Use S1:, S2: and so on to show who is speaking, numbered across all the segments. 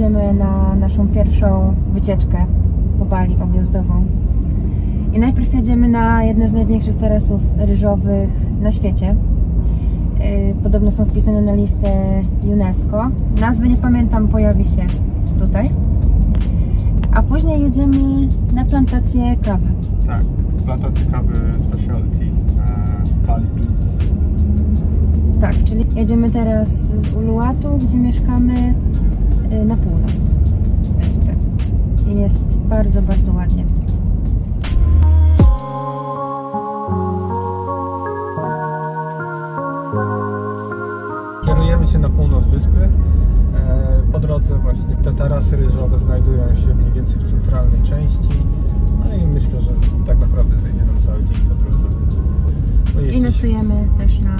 S1: jedziemy na naszą pierwszą wycieczkę po Bali objazdową. I najpierw jedziemy na jedne z największych tarasów ryżowych na świecie. Yy, Podobno są wpisane na listę UNESCO. Nazwy nie pamiętam, pojawi się tutaj. A później jedziemy na plantację kawy.
S2: Tak, plantację kawy speciality, e, Bali Beans.
S1: Tak, czyli jedziemy teraz z Uluwatu, gdzie mieszkamy, y, na północ wyspy. Jest bardzo, bardzo ładnie.
S2: Kierujemy się na północ wyspy. E, Po drodze właśnie te tarasy ryżowe znajdują się mniej więcej w centralnej części. No i myślę, że tak naprawdę zejdzie nam cały dzień podróży. Bo
S1: I nocujemy też na.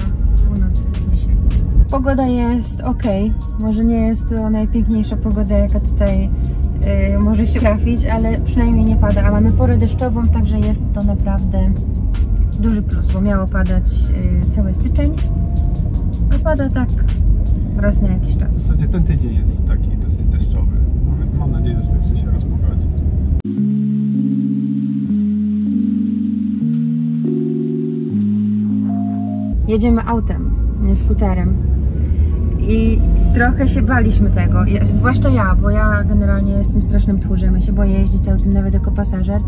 S1: Pogoda jest ok. Może nie jest to najpiękniejsza pogoda, jaka tutaj y, może się trafić, ale przynajmniej nie pada. A mamy porę deszczową, także jest to naprawdę duży plus, bo miało padać y, cały styczeń. A pada tak raz na jakiś czas.
S2: W zasadzie ten tydzień jest taki dosyć deszczowy. Mam- Mam nadzieję, że jeszcze się rozpogodzi.
S1: jedziemy autem, nie skuterem. I trochę się baliśmy tego, zwłaszcza ja, bo ja generalnie jestem strasznym tchórzem, ja się boję jeździć autem nawet jako pasażer.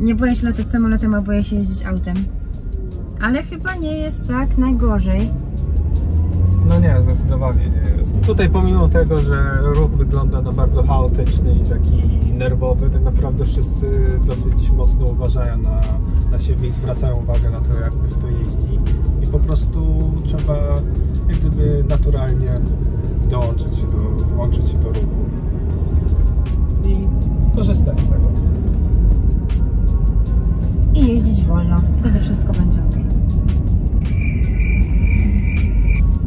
S1: Nie boję się latać samolotem, a boję się jeździć autem. Ale chyba nie jest tak najgorzej.
S2: No nie, zdecydowanie nie jest. Tutaj pomimo tego, że ruch wygląda na bardzo chaotyczny i taki nerwowy, tak naprawdę wszyscy dosyć mocno uważają na, na siebie i zwracają uwagę na to, jak kto jeździ. Po prostu trzeba jak gdyby naturalnie dołączyć się do, włączyć się do ruchu i korzystać z tego.
S1: I jeździć wolno, wtedy wszystko będzie ok.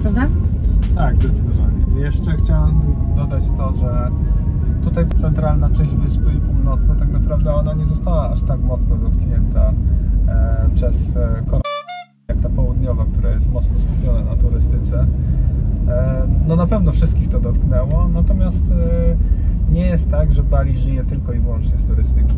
S1: Prawda?
S2: Tak, zdecydowanie. Jeszcze chciałem dodać to, że tutaj centralna część wyspy i północna tak naprawdę ona nie została aż tak mocno dotknięta e, przez e, koronawirus, mocno skupiona na turystyce. E, no na pewno wszystkich to dotknęło, natomiast e, nie jest tak, że Bali żyje tylko i wyłącznie z turystyki.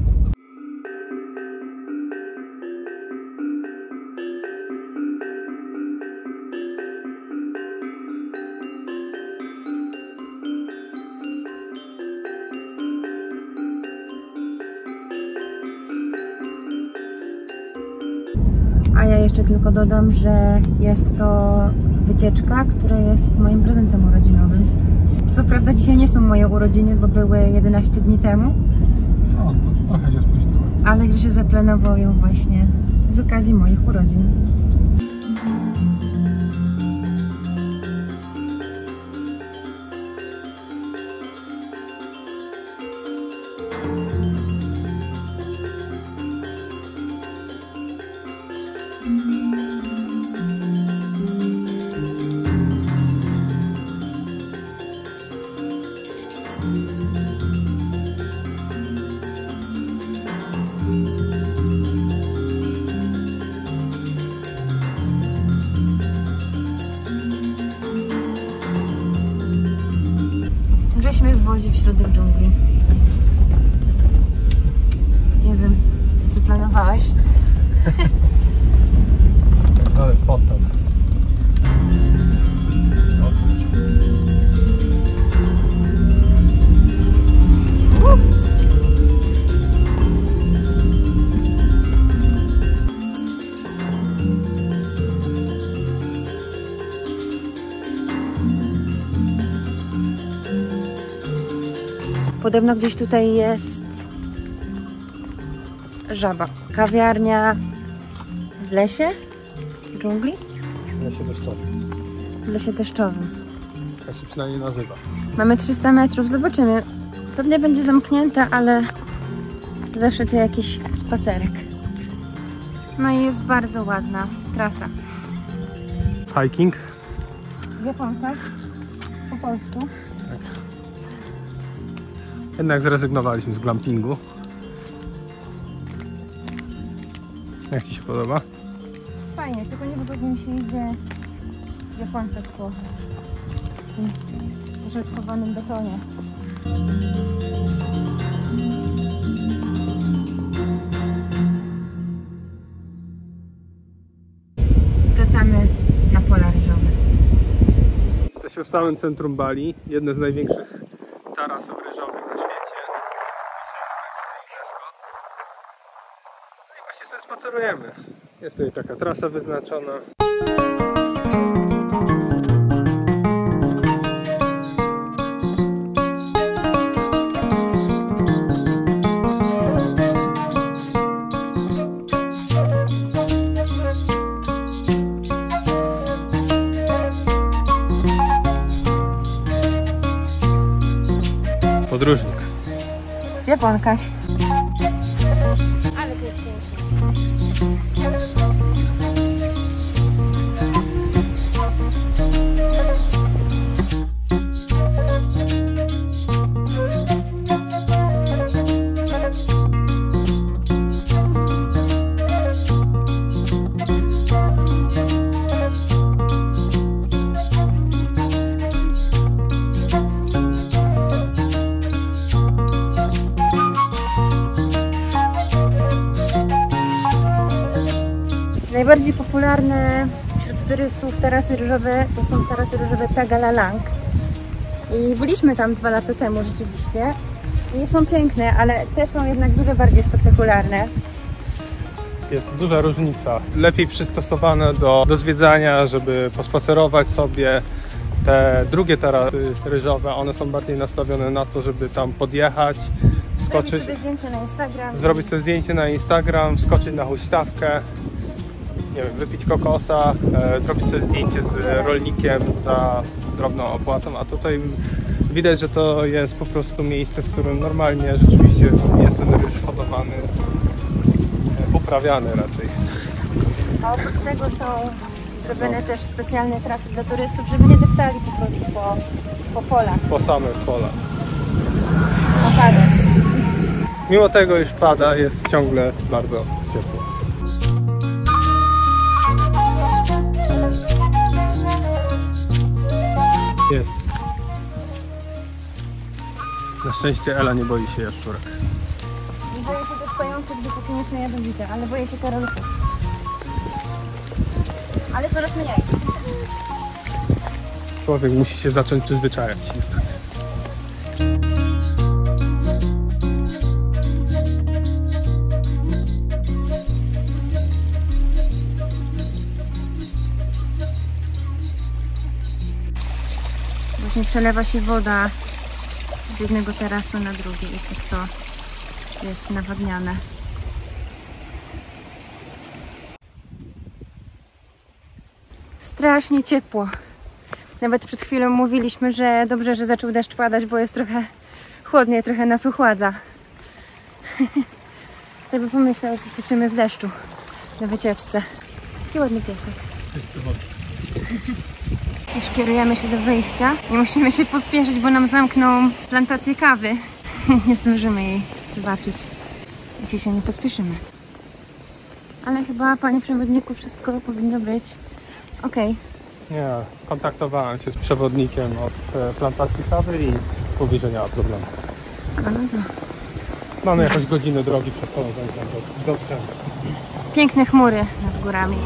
S1: A ja jeszcze tylko dodam, że jest to wycieczka, która jest moim prezentem urodzinowym. Co prawda dzisiaj nie są moje urodziny, bo były 11 dni temu,
S2: No, to trochę się spóźniło.
S1: ale gdzie się zaplanował ją właśnie z okazji moich urodzin. Podobno gdzieś tutaj jest żaba. Kawiarnia w lesie? W dżungli?
S2: Ja się deszczowy.
S1: W lesie deszczowym.
S2: Tak się przynajmniej nazywa.
S1: Mamy 300 metrów, zobaczymy. Pewnie będzie zamknięta, ale zawsze to jakiś spacerek. No i jest bardzo ładna trasa.
S2: Hiking?
S1: W Japonkach? Po polsku?
S2: Jednak zrezygnowaliśmy z glampingu. Jak Ci się podoba?
S1: Fajnie, tylko nie podoba mi się idzie Japonkach po tym użytkowanym betonie. Wracamy na pola ryżowe.
S2: Jesteśmy w samym centrum Bali, jedne z największych tarasów ryżowych na świecie. No i spacerujemy. Jest tutaj taka trasa wyznaczona. Podróżnik.
S1: W popularne wśród turystów tarasy ryżowe to są tarasy ryżowe Tagalalang. I byliśmy tam dwa lata temu rzeczywiście. I są piękne, ale te są jednak dużo bardziej spektakularne.
S2: Jest duża różnica. Lepiej przystosowane do, do zwiedzania, żeby pospacerować sobie. Te drugie tarasy ryżowe, one są bardziej nastawione na to, żeby tam podjechać,
S1: Zrobić
S2: wskoczyć,
S1: sobie zdjęcie na Instagram.
S2: zrobić sobie zdjęcie na Instagram, wskoczyć na huśtawkę, nie wiem, wypić kokosa, e, zrobić sobie zdjęcie z rolnikiem za drobną opłatą, a tutaj widać, że to jest po prostu miejsce, w którym normalnie rzeczywiście jest, jest ten ryż hodowany, uprawiany raczej.
S1: A oprócz tego są zrobione też specjalne trasy dla turystów, żeby nie deptali po prostu po, po polach,
S2: Po samych polach. Mimo tego, iż pada, jest ciągle bardzo ciepło. Jest. Na szczęście Ela nie boi się jaszczurek.
S1: Nie boję się tych pająków, dopóki nie są jadowite, ale boję się karolków. Ale coraz mniej.
S2: Człowiek musi się zacząć przyzwyczajać niestety.
S1: Właśnie przelewa się woda z jednego tarasu na drugi i tak to jest nawadniane. Strasznie ciepło. Nawet przed chwilą mówiliśmy, że dobrze, że zaczął deszcz padać, bo jest trochę chłodniej, trochę nas uchładza. Kto by pomyślał, że cieszymy z deszczu na wycieczce. Jaki ładny piesek. Już kierujemy się do wyjścia i musimy się pospieszyć, bo nam zamkną plantację kawy. Nie zdążymy jej zobaczyć, jeśli się nie pospieszymy. Ale chyba, panie przewodniku, wszystko powinno być ok.
S2: Nie, kontaktowałem się z przewodnikiem od e, plantacji kawy i mówi, że nie ma problemu.
S1: No, no to
S2: Mamy jakąś godzinę drogi przed sobą, zanim do- dotrzemy.
S1: piękne chmury nad górami.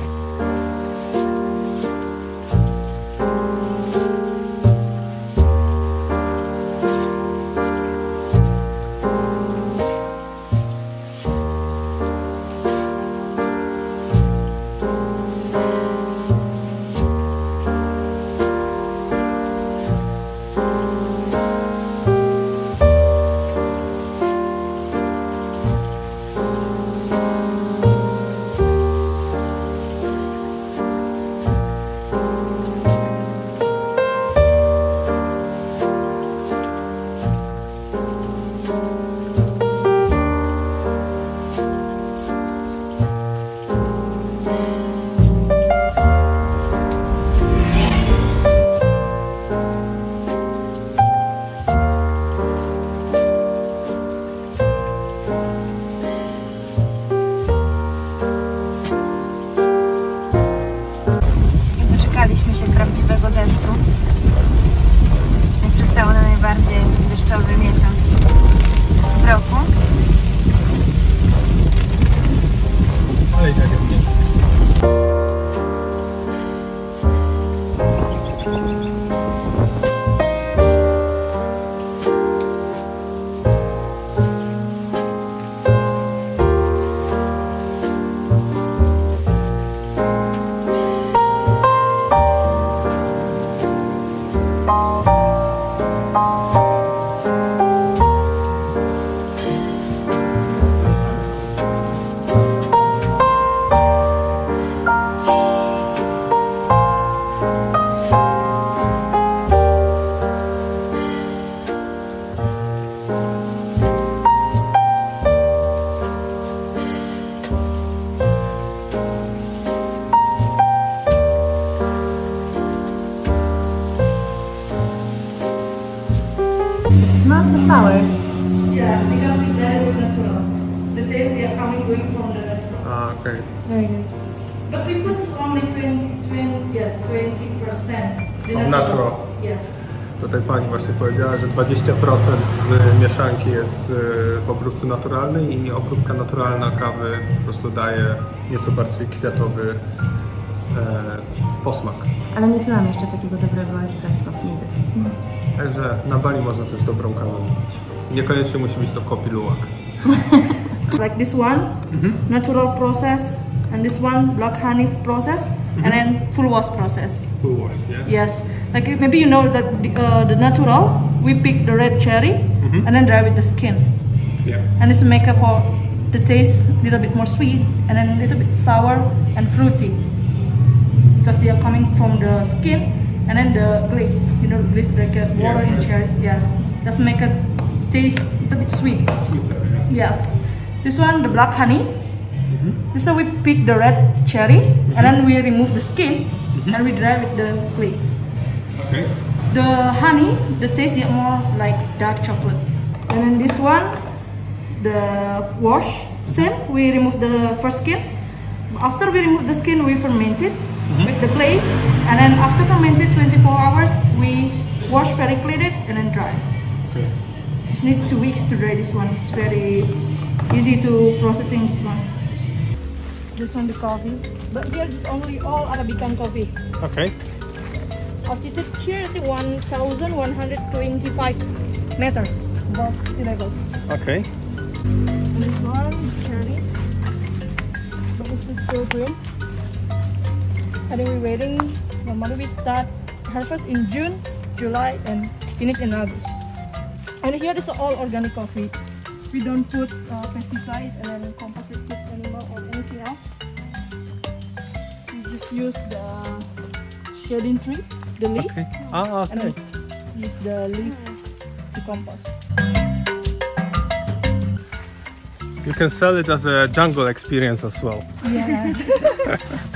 S2: Ale i
S3: But we put only 20, 20 yes, 20 percent.
S2: Of natural.
S3: Yes.
S2: Tutaj pani właśnie powiedziała, że 20% z mieszanki jest y, w obróbce naturalnej i obróbka naturalna kawy po prostu daje nieco bardziej kwiatowy e, posmak.
S1: Ale nie piłam jeszcze takiego dobrego espresso nigdy.
S2: Także na Bali można też dobrą kawę pić. Niekoniecznie musi być to kopi luwak.
S3: Like this one, natural process, and this one black honey process, and then full wash process.
S2: Full wash yeah?
S3: Yes, like maybe you know that the, uh, the natural, we pick the red cherry and then dry with the skin,
S2: Yeah.
S3: and it's make up for the taste a little bit more sweet and then a little bit sour and fruity because they are coming from the skin and then the glaze, you know, glaze like uh, water in
S2: glaze.
S3: cherries. Yes, that's make it taste a little bit sweet.
S2: Sweeter, yeah.
S3: Yes. This one, the black honey. This one we pick the red cherry and mm-hmm. then we remove the skin mm-hmm. and we dry with the glaze.
S2: Okay.
S3: The honey, the taste is more like dark chocolate. And then this one, the wash, same. We remove the first skin. After we remove the skin, we ferment it mm-hmm. with the glaze. And then after fermented 24 hours, we wash very clean it and then dry.
S2: okay.
S3: Just need two weeks to dry this one. It's very easy to processing this one. This one the coffee, but here is only all Arabican coffee.
S2: Okay.
S3: Altitude here is 1,125 meters above sea level.
S2: Okay.
S3: And this one cherry, but this is still green. I think we're waiting. Normally we start harvest in June, July, and finish in August. And here is all organic coffee. We don't put uh, pesticide and then composite use the shading tree, the leaf,
S2: Okay. Ah,
S3: and
S2: okay.
S3: then use the leaf to compost.
S2: You can sell it as a jungle experience as well.
S3: Yeah.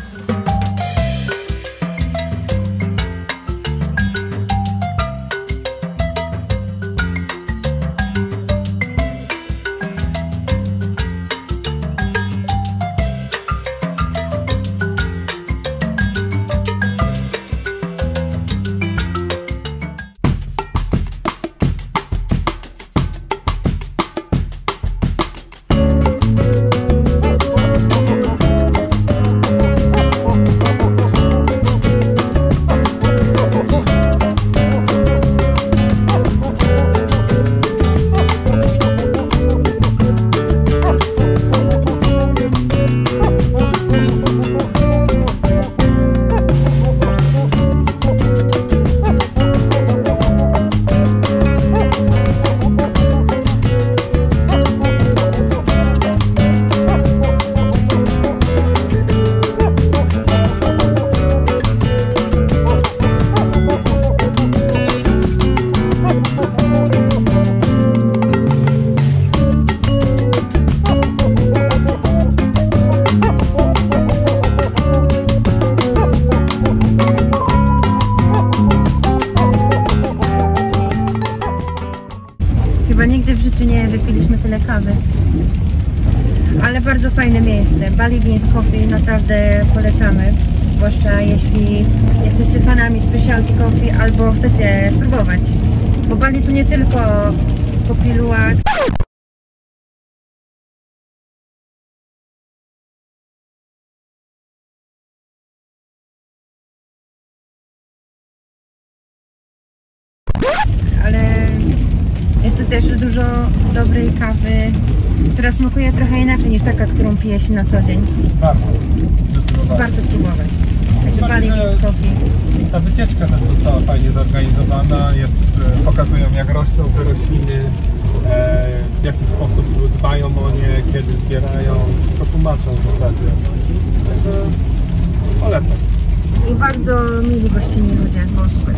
S1: nigdy w życiu nie wypiliśmy tyle kawy. Ale bardzo fajne miejsce. Bali Beans Coffee naprawdę polecamy. Zwłaszcza jeśli jesteście fanami specialty coffee albo chcecie spróbować. Bo Bali to nie tylko kopiluak, też dużo dobrej kawy, która smakuje trochę inaczej niż taka, którą pije się na co dzień.
S2: Warto. Zdecydowanie.
S1: Warto spróbować. Także Bali Beans Coffee.
S2: Ta wycieczka też została fajnie zorganizowana. Jest, e, pokazują jak rosną te rośliny, e, w jaki sposób dbają o nie, kiedy zbierają. Wszystko tłumaczą w zasadzie. Także polecam.
S1: I bardzo mili gościnni ludzie, było super.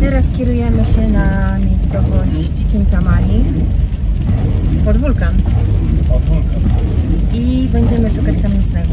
S1: Teraz kierujemy się na miejscowość Kintamani pod wulkan
S2: O, wulkan.
S1: i będziemy szukać tam nocnego.